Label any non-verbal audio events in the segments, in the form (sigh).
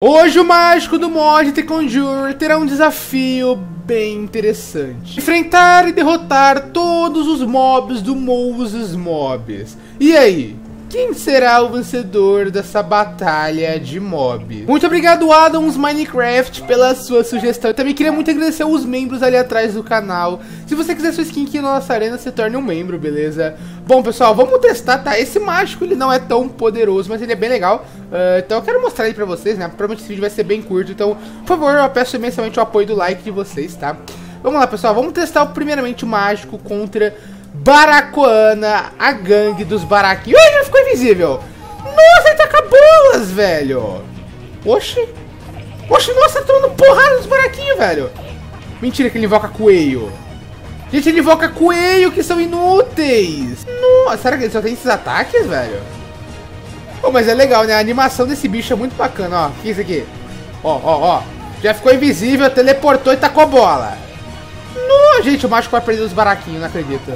Hoje o mágico do mod The Conjure terá um desafio bem interessante. Enfrentar e derrotar todos os mobs do Moses Mobs. E aí? Quem será o vencedor dessa batalha de mob? Muito obrigado Adams Minecraft pela sua sugestão. Eu também queria muito agradecer aos membros ali atrás do canal. Se você quiser sua skin aqui na nossa arena, se torne um membro, beleza? Bom pessoal, vamos testar, tá? Esse mágico ele não é tão poderoso, mas ele é bem legal. Uh, então eu quero mostrar ele pra vocês, né? Provavelmente esse vídeo vai ser bem curto, então por favor eu peço imensamente o apoio do like de vocês, tá? Vamos lá pessoal, vamos testar primeiramente o mágico contra Baracoana, a gangue dos baraquinhos. Ui, já ficou invisível. Nossa, ele tá com bolas, velho. Oxi. Oxi, nossa, tá tomando porrada nos baraquinhos, velho. Mentira que ele invoca coelho. Gente, ele invoca coelho que são inúteis. Nossa, será que ele só tem esses ataques, velho? Pô, mas é legal, né? A animação desse bicho é muito bacana, ó. Que isso aqui? Ó, ó, ó. Já ficou invisível, teleportou e tacou a bola. Não, gente, o mágico vai perder os baraquinhos, não acredito.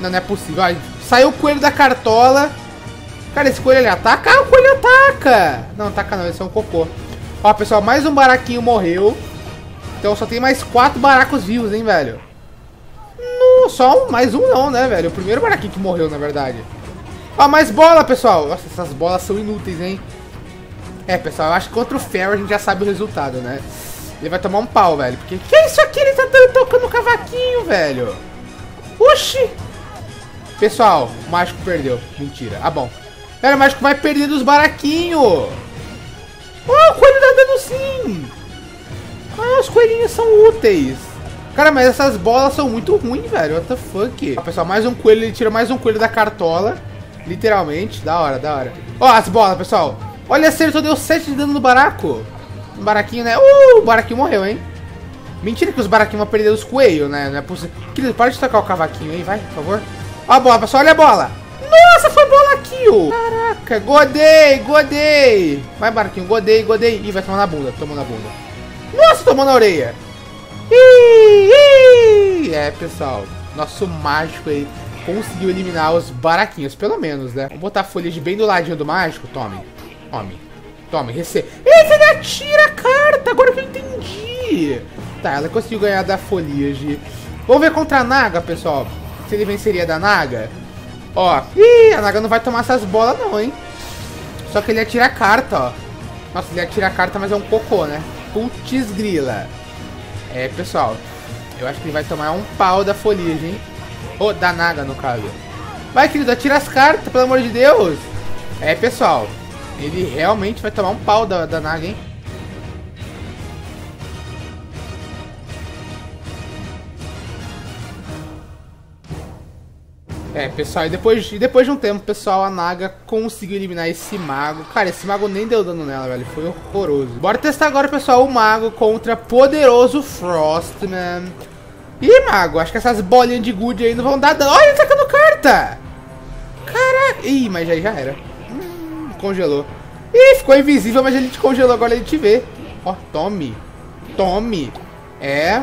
Não, não é possível. Ai, saiu o coelho da cartola. Cara, esse coelho ele ataca? Ah, o coelho ataca! Não, ataca não, esse é um cocô. Ó, pessoal, mais um baraquinho morreu. Então só tem mais quatro baracos vivos, hein, velho. Não, só um, mais um não, né, velho? O primeiro baraquinho que morreu, na verdade. Ó, mais bola, pessoal. Nossa, essas bolas são inúteis, hein? É, pessoal, eu acho que contra o Ferro a gente já sabe o resultado, né? Ele vai tomar um pau, velho. Porque... Que é isso aqui? Ele tá tocando cavaquinho, velho. Oxi! Pessoal, o mágico perdeu. Mentira. Ah, bom. Cara, o mágico vai perder dos baraquinhos. Oh, o coelho tá dando sim. Ah, os coelhinhos são úteis. Cara, mas essas bolas são muito ruins, velho. What the fuck? pessoal, mais um coelho. Ele tira mais um coelho da cartola. Literalmente. Da hora, da hora. Ó, as bolas, pessoal. Olha, acertou. Deu 7 de dano no baraco. Um baraquinho, né? Uh, o baraquinho morreu, hein? Mentira que os baraquinhos vão perder os coelhos, né? Não é possível. Querido, para de tocar o cavaquinho aí, vai, por favor. Ó a bola, pessoal, olha a bola. Nossa, foi bola kill. Caraca, godei, godei. Vai, Barquinho, godei, godei. Ih, vai tomar na bunda, tomou na bunda. Nossa, tomou na orelha. Ih, ih. É, pessoal, nosso mágico aí conseguiu eliminar os baraquinhos, pelo menos, né? Vamos botar a folha de bem do ladinho do mágico. Tome, tome, tome, receba. Eita, ele atira a carta, agora que eu entendi. Tá, ela conseguiu ganhar da foliage. Vamos ver contra a Naga, pessoal se ele venceria da Naga. Ó, ih, a Naga não vai tomar essas bolas não, hein. Só que ele atira a carta, ó. Nossa, ele atira a carta, mas é um cocô, né? Putz grila. É, pessoal. Eu acho que ele vai tomar um pau da foliagem, hein? Ou da Naga, no caso. Vai, querido, atira as cartas, pelo amor de Deus. É, pessoal. Ele realmente vai tomar um pau da, da Naga, hein? É, pessoal, e depois, e depois de um tempo, pessoal, a Naga conseguiu eliminar esse mago. Cara, esse mago nem deu dano nela, velho. Foi horroroso. Bora testar agora, pessoal, o mago contra poderoso Frostman. Ih, mago, acho que essas bolinhas de good aí não vão dar dano. Olha, ele tacando carta! Caraca! Ih, mas aí já era. Hum, congelou. Ih, ficou invisível, mas ele te congelou. Agora ele te vê. Ó, tome. Tome. É,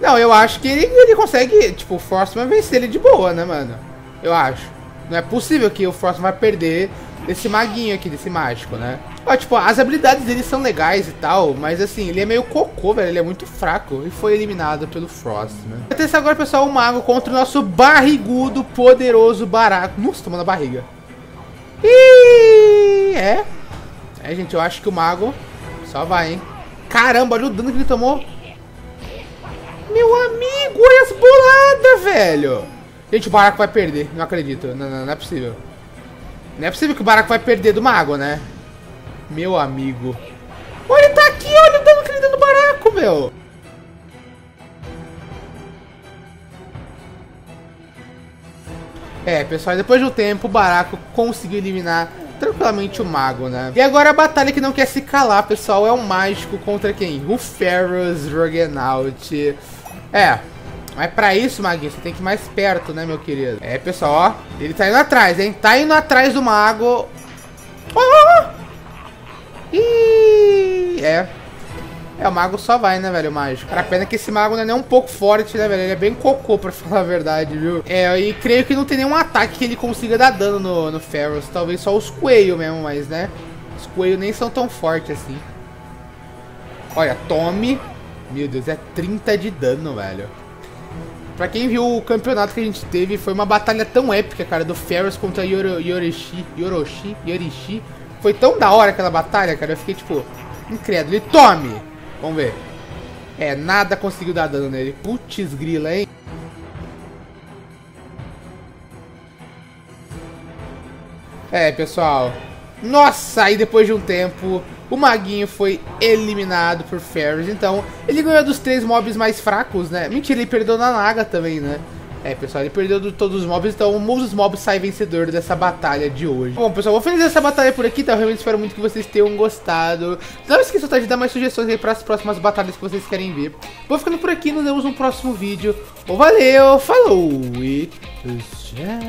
não, eu acho que ele, ele consegue, tipo, o Frostman vencer ele de boa, né, mano? Eu acho. Não é possível que o Frostman vai perder desse maguinho aqui, desse mágico, né? Ó, tipo, as habilidades dele são legais e tal, mas assim, ele é meio cocô, velho. Ele é muito fraco e foi eliminado pelo Frostman. Vai testar agora, pessoal, o mago contra o nosso barrigudo, poderoso baraco. Nossa, tomando a barriga. E é. É, gente, eu acho que o mago só vai, hein? Caramba, olha o dano que ele tomou. Meu amigo, olha as boladas, velho. Gente, o Baraco vai perder. Não acredito. Não, não, não é possível. Não é possível que o Baraco vai perder do mago, né? Meu amigo. Olha, ele tá aqui, olha o dano que ele deu no Baraco, meu. É, pessoal, depois de um tempo, o Baraco conseguiu eliminar tranquilamente o mago, né? E agora a batalha que não quer se calar, pessoal, é o mágico contra quem? O Ferros Rognaut. É, mas pra isso, Maguinho, você tem que ir mais perto, né, meu querido? É, pessoal, ó. Ele tá indo atrás, hein? Tá indo atrás do mago. Oh! Ih, é. É, o mago só vai, né, velho, o mágico. Cara, pena que esse mago não é nem um pouco forte, né, velho? Ele é bem cocô, pra (laughs) falar a verdade, viu? É, e creio que não tem nenhum ataque que ele consiga dar dano no, no Ferros. Talvez só os coelhos mesmo, mas, né? Os coelhos nem são tão fortes assim. Olha, tome. Meu Deus, é 30 de dano, velho. Pra quem viu o campeonato que a gente teve, foi uma batalha tão épica, cara, do Ferris contra Yoro, Yorishi, Yoroshi, Yorishi. Foi tão da hora aquela batalha, cara, eu fiquei, tipo, incrédulo. E tome! Vamos ver. É, nada conseguiu dar dano nele. Putz grila, hein? É, pessoal. Nossa, aí depois de um tempo, o Maguinho foi eliminado por Ferris, então ele ganhou dos três mobs mais fracos, né? Mentira, ele perdeu na Naga também, né? É, pessoal, ele perdeu de todos os mobs, então um dos mobs sai vencedor dessa batalha de hoje. Bom, pessoal, vou finalizar essa batalha por aqui, tá? Eu realmente espero muito que vocês tenham gostado. Não esqueçam tá, de dar mais sugestões aí para as próximas batalhas que vocês querem ver. Vou ficando por aqui, nos vemos no próximo vídeo. Bom, valeu, falou e tchau!